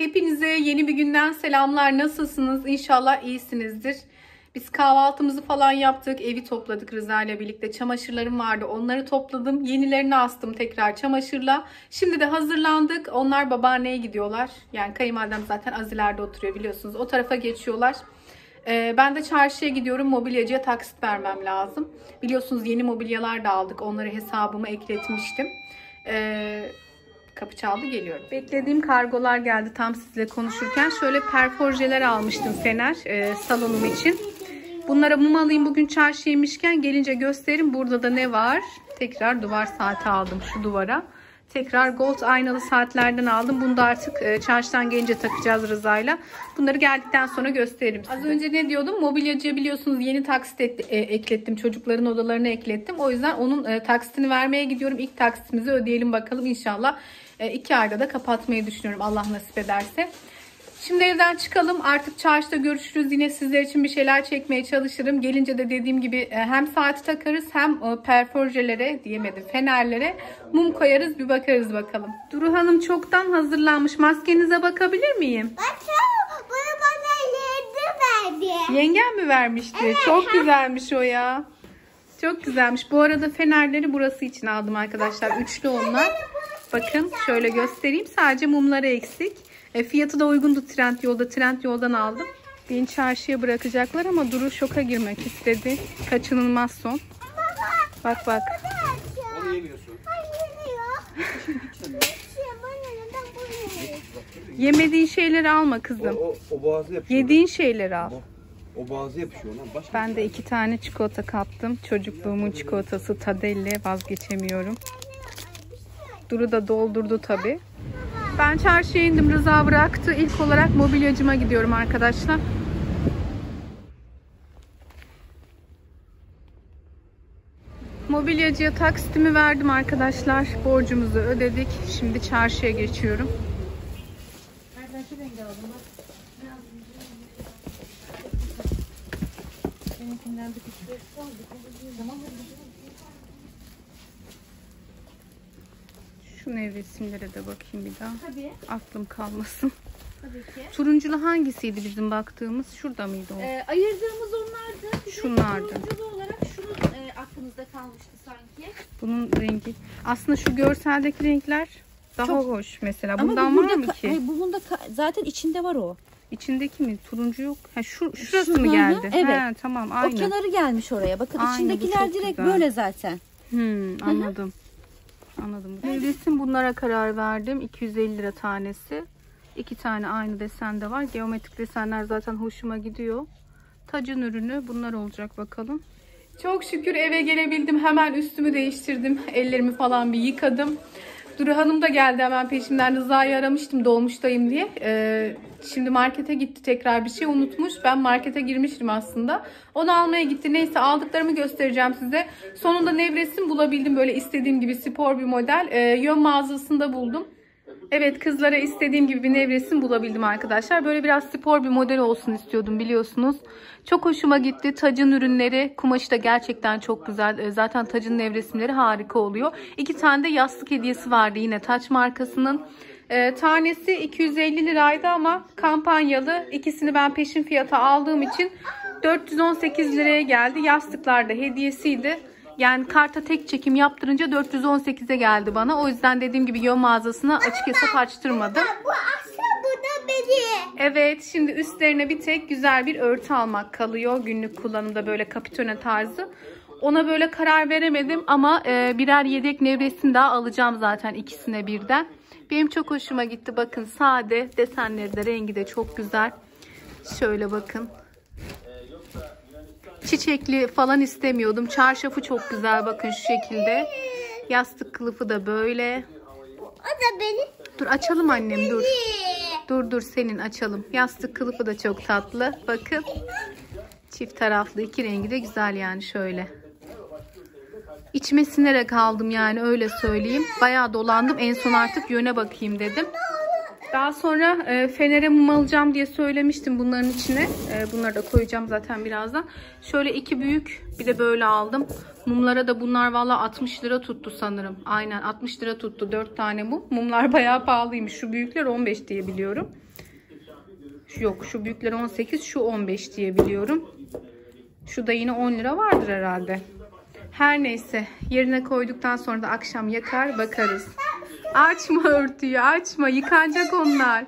Hepinize yeni bir günden selamlar. Nasılsınız? İnşallah iyisinizdir. Biz kahvaltımızı falan yaptık. Evi topladık Rıza ile birlikte. Çamaşırlarım vardı. Onları topladım. Yenilerini astım tekrar çamaşırla. Şimdi de hazırlandık. Onlar babaanneye gidiyorlar. Yani kayınvalidem zaten Aziler'de oturuyor biliyorsunuz. O tarafa geçiyorlar. Ee, ben de çarşıya gidiyorum. Mobilyacıya taksit vermem lazım. Biliyorsunuz yeni mobilyalar da aldık. Onları hesabıma ekletmiştim. Ee, kapı çaldı geliyorum. Beklediğim kargolar geldi tam sizle konuşurken. Şöyle perforjeler almıştım Fener e, salonum için. Bunlara mum alayım bugün çarşıymışken gelince gösterin. Burada da ne var? Tekrar duvar saati aldım şu duvara. Tekrar gold aynalı saatlerden aldım. Bunu da artık e, çarşıdan gelince takacağız Rıza'yla. Bunları geldikten sonra gösteririm size. Az önce ne diyordum? Mobilyacıya biliyorsunuz yeni taksit et, e, eklettim. Çocukların odalarını eklettim. O yüzden onun e, taksitini vermeye gidiyorum. İlk taksitimizi ödeyelim bakalım inşallah. E, iki ayda da kapatmayı düşünüyorum Allah nasip ederse. Şimdi evden çıkalım. Artık çarşıda görüşürüz. Yine sizler için bir şeyler çekmeye çalışırım. Gelince de dediğim gibi e, hem saati takarız hem e, perforjelere diyemedim fenerlere mum koyarız bir bakarız bakalım. Duru Hanım çoktan hazırlanmış. Maskenize bakabilir miyim? Bakın bunu bana ileride verdi. Yengen mi vermişti? Çok güzelmiş o ya. Çok güzelmiş. Bu arada fenerleri burası için aldım arkadaşlar. Üçlü onlar. Bakın şöyle göstereyim. Sadece mumları eksik. E, fiyatı da uygundu Trend Yolda. Trend Yoldan aldım. Beni çarşıya bırakacaklar ama Duru şoka girmek istedi. Kaçınılmaz son. Bak bak. Onu yemiyorsun. Yemediğin şeyleri alma O, kızım. o, o boğazı yapışıyor. Yediğin şeyleri al. O boğazı yapışıyor lan. Başka Ben de iki tane çikolata kaptım. Çocukluğumun çikolatası Tadelli vazgeçemiyorum. Duru da doldurdu tabi. Ben çarşıya indim. Rıza bıraktı. İlk olarak mobilyacıma gidiyorum arkadaşlar. Mobilyacıya taksitimi verdim arkadaşlar. Borcumuzu ödedik. Şimdi çarşıya geçiyorum. Şu nevresimlere de bakayım bir daha. Tabii, Aklım kalmasın. tabii ki. Turunculu hangisiydi bizim baktığımız? Şurada mıydı o? Ee, ayırdığımız onlardı. De Şunlardı. turunculu olarak şunun e, aklınızda kalmıştı sanki. Bunun rengi. Aslında şu görseldeki renkler daha Çok- hoş mesela. Ama Bundan bu var mı ki? Hayır, bu bunda zaten içinde var o. İçindeki mi? Turuncu yok. Ha şu şurası Şu, mı geldi? evet. He, tamam aynı. O kenarı gelmiş oraya. Bakın Aynı, içindekiler direkt güzel. böyle zaten. Hmm, anladım. Anladım. Nevresim bunlara karar verdim. 250 lira tanesi. İki tane aynı desende var. Geometrik desenler zaten hoşuma gidiyor. Tacın ürünü bunlar olacak bakalım. Çok şükür eve gelebildim. Hemen üstümü değiştirdim. Ellerimi falan bir yıkadım. Duru Hanım da geldi hemen peşimden. Rıza'yı aramıştım dolmuştayım diye. Ee, şimdi markete gitti tekrar bir şey unutmuş. Ben markete girmiştim aslında. Onu almaya gitti. Neyse aldıklarımı göstereceğim size. Sonunda nevresim bulabildim. Böyle istediğim gibi spor bir model. Ee, yön mağazasında buldum. Evet kızlara istediğim gibi bir nevresim bulabildim arkadaşlar. Böyle biraz spor bir model olsun istiyordum biliyorsunuz. Çok hoşuma gitti. Tacın ürünleri, kumaşı da gerçekten çok güzel. Ee, Zaten tacın nevresimleri harika oluyor. İki tane de yastık hediyesi vardı yine taç markasının. Ee, tanesi 250 liraydı ama kampanyalı. İkisini ben peşin fiyata aldığım için 418 liraya geldi. Yastıklar da hediyesiydi. Yani karta tek çekim yaptırınca 418'e geldi bana. O yüzden dediğim gibi yön mağazasına açık hesap açtırmadım. Bu aslında bu da benim. Evet şimdi üstlerine bir tek güzel bir örtü almak kalıyor. Günlük kullanımda böyle kapitone tarzı. Ona böyle karar veremedim ama e, birer yedek nevresim daha alacağım zaten ikisine birden. Benim çok hoşuma gitti. Bakın sade desenleri de rengi de çok güzel. Şöyle bakın. Çiçekli falan istemiyordum. Çarşafı çok güzel bakın şu şekilde. Yastık kılıfı da böyle. O da benim. Dur açalım annem dur. Dur dur senin açalım. Yastık kılıfı da çok tatlı. Bakın. Çift taraflı iki rengi de güzel yani şöyle. İçime sinerek aldım yani öyle söyleyeyim. Bayağı dolandım. En son artık yöne bakayım dedim. Daha sonra e, Fener'e mum alacağım diye söylemiştim bunların içine. E, bunları da koyacağım zaten birazdan. Şöyle iki büyük bir de böyle aldım. Mumlara da bunlar valla 60 lira tuttu sanırım. Aynen 60 lira tuttu 4 tane mum. Mumlar bayağı pahalıymış. Şu büyükler 15 diye biliyorum. Yok şu büyükler 18 şu 15 diye biliyorum. Şu da yine 10 lira vardır herhalde. Her neyse yerine koyduktan sonra da akşam yakar bakarız. Açma örtüyü açma yıkanacak onlar.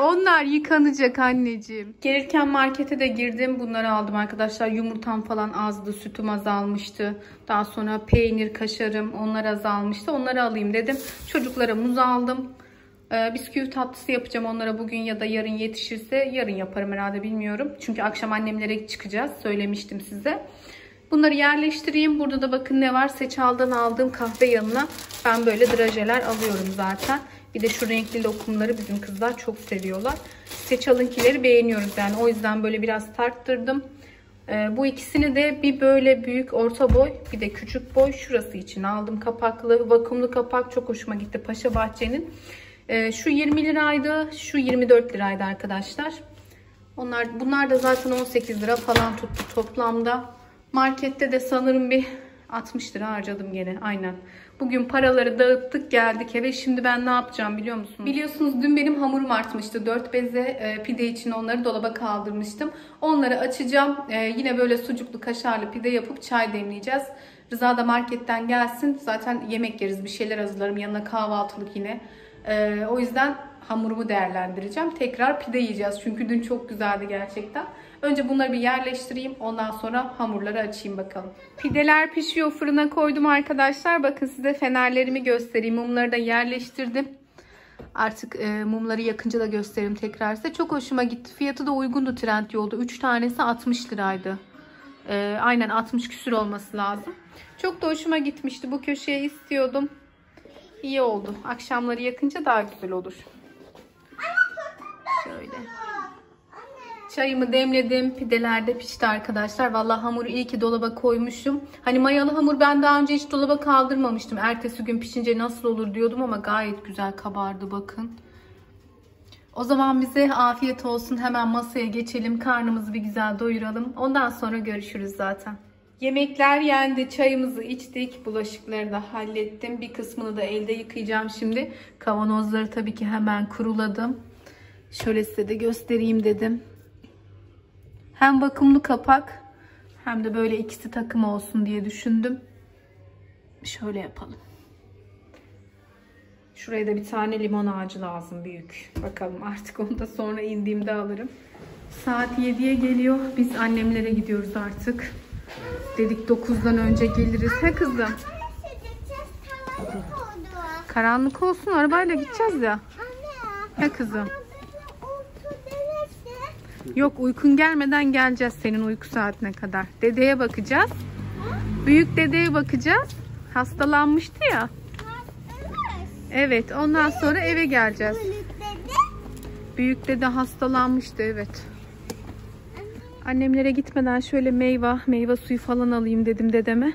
Onlar yıkanacak anneciğim. Gelirken markete de girdim. Bunları aldım arkadaşlar. Yumurtam falan azdı. Sütüm azalmıştı. Daha sonra peynir, kaşarım onlar azalmıştı. Onları alayım dedim. Çocuklara muz aldım. Ee, bisküvi tatlısı yapacağım onlara bugün ya da yarın yetişirse. Yarın yaparım herhalde bilmiyorum. Çünkü akşam annemlere çıkacağız. Söylemiştim size. Bunları yerleştireyim. Burada da bakın ne var. Seçal'dan aldığım kahve yanına ben böyle drajeler alıyorum zaten. Bir de şu renkli lokumları bizim kızlar çok seviyorlar. Seçal'ınkileri beğeniyoruz yani. O yüzden böyle biraz tarttırdım. Ee, bu ikisini de bir böyle büyük orta boy bir de küçük boy şurası için aldım. Kapaklı, vakumlu kapak çok hoşuma gitti Paşa Bahçe'nin. Ee, şu 20 liraydı. Şu 24 liraydı arkadaşlar. Onlar, bunlar da zaten 18 lira falan tuttu toplamda. Markette de sanırım bir 60 lira harcadım gene aynen. Bugün paraları dağıttık geldik eve. Şimdi ben ne yapacağım biliyor musunuz? Biliyorsunuz dün benim hamurum artmıştı. 4 beze e, pide için onları dolaba kaldırmıştım. Onları açacağım. E, yine böyle sucuklu kaşarlı pide yapıp çay demleyeceğiz. Rıza da marketten gelsin. Zaten yemek yeriz. Bir şeyler hazırlarım. Yanına kahvaltılık yine. E, o yüzden hamurumu değerlendireceğim. Tekrar pide yiyeceğiz. Çünkü dün çok güzeldi gerçekten. Önce bunları bir yerleştireyim. Ondan sonra hamurları açayım bakalım. Pideler pişiyor. Fırına koydum arkadaşlar. Bakın size fenerlerimi göstereyim. Mumları da yerleştirdim. Artık e, mumları yakınca da göstereyim tekrar size. Çok hoşuma gitti. Fiyatı da uygundu Trendyol'da. 3 tanesi 60 liraydı. E, aynen 60 küsür olması lazım. Çok da hoşuma gitmişti. Bu köşeye istiyordum. İyi oldu. Akşamları yakınca daha güzel olur. Çayımı demledim. Pideler de pişti arkadaşlar. Vallahi hamuru iyi ki dolaba koymuşum. Hani mayalı hamur ben daha önce hiç dolaba kaldırmamıştım. Ertesi gün pişince nasıl olur diyordum ama gayet güzel kabardı bakın. O zaman bize afiyet olsun. Hemen masaya geçelim. Karnımızı bir güzel doyuralım. Ondan sonra görüşürüz zaten. Yemekler yendi. Çayımızı içtik. Bulaşıkları da hallettim. Bir kısmını da elde yıkayacağım şimdi. Kavanozları tabii ki hemen kuruladım. Şöyle size de göstereyim dedim. Hem vakumlu kapak hem de böyle ikisi takım olsun diye düşündüm. Şöyle yapalım. Şuraya da bir tane limon ağacı lazım büyük. Bakalım artık onu da sonra indiğimde alırım. Saat 7'ye geliyor. Biz annemlere gidiyoruz artık. Dedik 9'dan önce geliriz. He kızım. Gideceğiz? Karanlık olsun arabayla gideceğiz ya. He kızım. Yok uykun gelmeden geleceğiz senin uyku saatine kadar. Dedeye bakacağız. Büyük dedeye bakacağız. Hastalanmıştı ya. Evet ondan sonra eve geleceğiz. Büyük dede hastalanmıştı evet. Annemlere gitmeden şöyle meyve, meyve suyu falan alayım dedim dedeme.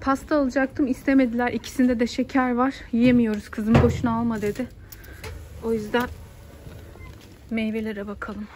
Pasta alacaktım istemediler. İkisinde de şeker var. Yiyemiyoruz kızım boşuna alma dedi. O yüzden meyvelere bakalım.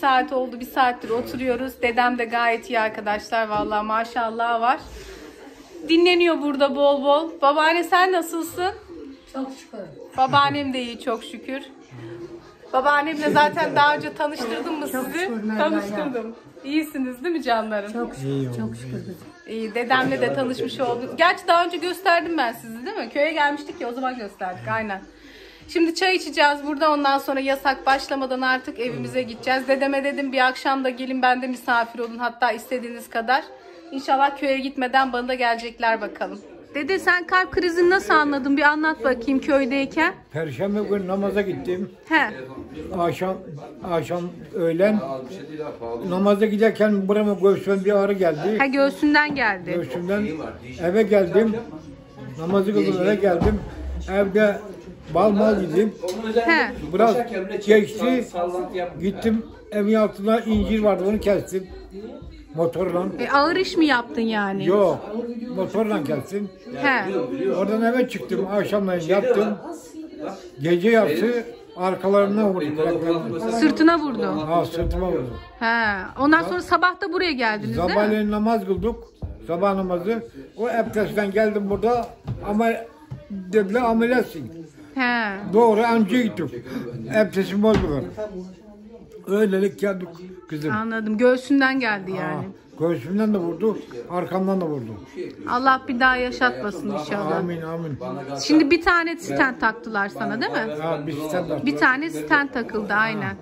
Saat oldu. Bir saattir oturuyoruz. Dedem de gayet iyi arkadaşlar. Vallahi maşallah var. Dinleniyor burada bol bol. Babaanne sen nasılsın? Çok şükür. Babaannem de iyi çok şükür. Babaannemle zaten daha önce tanıştırdım mı sizi? Tanıştırdım. İyisiniz değil mi canlarım? Çok Çok şükür. İyi, dedemle de tanışmış olduk. Gerçi daha önce gösterdim ben sizi değil mi? Köye gelmiştik ya o zaman gösterdik aynen. Şimdi çay içeceğiz burada ondan sonra yasak başlamadan artık evimize gideceğiz. Dedeme dedim bir akşam da gelin bende misafir olun hatta istediğiniz kadar. İnşallah köye gitmeden bana da gelecekler bakalım. Dede sen kalp krizini nasıl anladın? Bir anlat bakayım köydeyken. Perşembe günü namaza gittim. He. Akşam akşam öğlen namaza giderken burama göğsümden bir ağrı geldi. Ha göğsünden geldi. Göğsümden eve geldim. Namazı kıldım eve geldim. Evde bal mal yedim. He. Biraz geçti. Gittim evin altında incir vardı onu kestim. Motorla. E, ağır iş mi yaptın yani? Yok. Motorla kestim. He. Oradan eve çıktım. Akşamleyin yattım. Gece yaptı. Arkalarına vurdu. kulaklarına. Sırtına vurdu. Ha sırtıma vurdu. He. Ondan sonra sabah da buraya geldiniz değil mi? Sabahleyin namaz kıldık. Sabah namazı. O abdestten geldim burada. Ama dediler ameliyatsın. He. Doğru amca gittim. Abdestimi bozdular. Öylelik geldik kızım. Anladım. Göğsünden geldi yani. Göğsümden de vurdu, arkamdan da vurdu. Allah bir daha yaşatmasın inşallah. Amin amin. Şimdi bir tane stent taktılar sana değil mi? Ha, bir var. Bir tane stent takıldı aynen.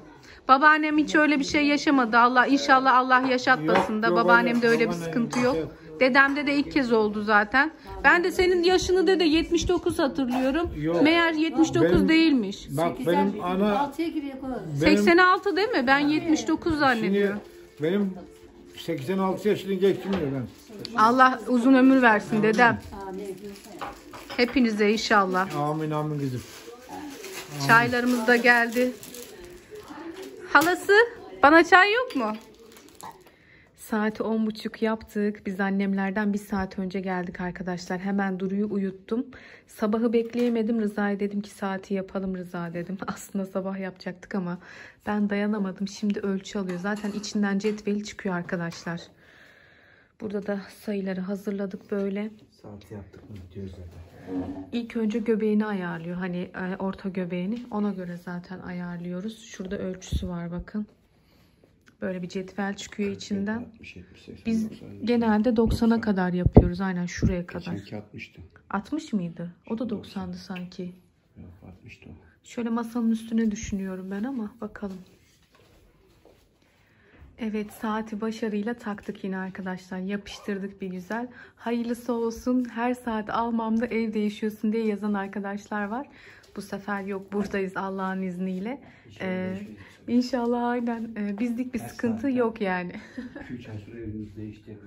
Babaannem hiç öyle bir şey yaşamadı. Allah inşallah Allah yaşatmasın Yok, da. Babaannemde öyle bir babaannem sıkıntı yok. Dedemde de ilk kez oldu zaten. Ben de senin yaşını da 79 hatırlıyorum. Yok. Meğer 79 Benim- değilmiş. Bak benim ana 6'ya giriyor kız. benim 86 değil mi? Ben 79 şimdi zannediyorum. benim 86 yaşını geçtim ya ben. Allah uzun ömür versin dedem. Hepinize inşallah. Amin amin kızım. Çaylarımız da geldi. Halası bana çay yok mu? Saati on buçuk yaptık. Biz annemlerden bir saat önce geldik arkadaşlar. Hemen Duru'yu uyuttum. Sabahı bekleyemedim. Rıza'ya dedim ki saati yapalım Rıza dedim. Aslında sabah yapacaktık ama ben dayanamadım. Şimdi ölçü alıyor. Zaten içinden cetveli çıkıyor arkadaşlar. Burada da sayıları hazırladık böyle. Saati yaptık mı bitiyor zaten. İlk önce göbeğini ayarlıyor. Hani e, orta göbeğini. Ona göre zaten ayarlıyoruz. Şurada ölçüsü var bakın. Böyle bir cetvel çıkıyor içinden. 60, 70, 80, Biz 90, genelde 90'a kadar yapıyoruz. Aynen şuraya kadar. Geçenki 60'tı. 60 mıydı? O da 90'dı sanki. Yok 60'tı o. Şöyle masanın üstüne düşünüyorum ben ama bakalım. Evet saati başarıyla taktık yine arkadaşlar. Yapıştırdık bir güzel. Hayırlısı olsun. Her saat almamda ev değişiyorsun diye yazan arkadaşlar var. Bu sefer yok buradayız Allah'ın izniyle. Ee, inşallah aynen. Ee, bizlik bir sıkıntı yok yani. 2-3 ay sonra evimiz değişti.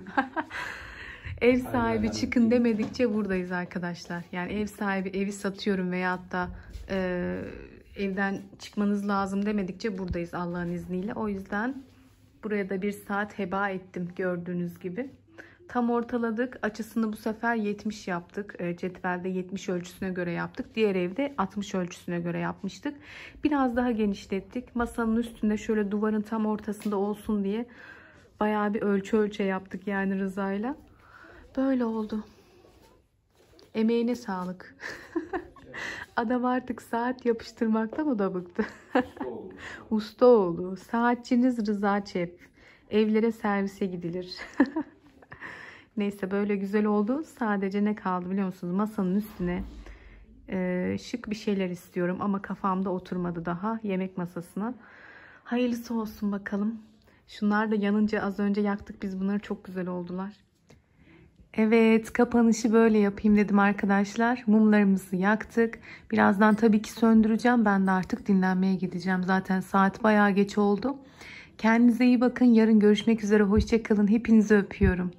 Ev sahibi çıkın demedikçe buradayız arkadaşlar. Yani ev sahibi evi satıyorum veyahut da e, evden çıkmanız lazım demedikçe buradayız Allah'ın izniyle. O yüzden buraya da bir saat heba ettim gördüğünüz gibi. Tam ortaladık. Açısını bu sefer 70 yaptık. E, cetvelde 70 ölçüsüne göre yaptık. Diğer evde 60 ölçüsüne göre yapmıştık. Biraz daha genişlettik. Masanın üstünde şöyle duvarın tam ortasında olsun diye bayağı bir ölçü ölçe yaptık yani Rıza'yla. Böyle oldu. Emeğine sağlık. Adam artık saat yapıştırmaktan o da bıktı. Usta oldu. Saatçiniz Rıza Çep. Evlere servise gidilir. Neyse böyle güzel oldu. Sadece ne kaldı biliyor musunuz? Masanın üstüne e, şık bir şeyler istiyorum ama kafamda oturmadı daha yemek masasına. Hayırlısı olsun bakalım. Şunlar da yanınca az önce yaktık biz bunları çok güzel oldular. Evet kapanışı böyle yapayım dedim arkadaşlar. Mumlarımızı yaktık. Birazdan tabii ki söndüreceğim. Ben de artık dinlenmeye gideceğim. Zaten saat bayağı geç oldu. Kendinize iyi bakın. Yarın görüşmek üzere. Hoşçakalın. Hepinizi öpüyorum.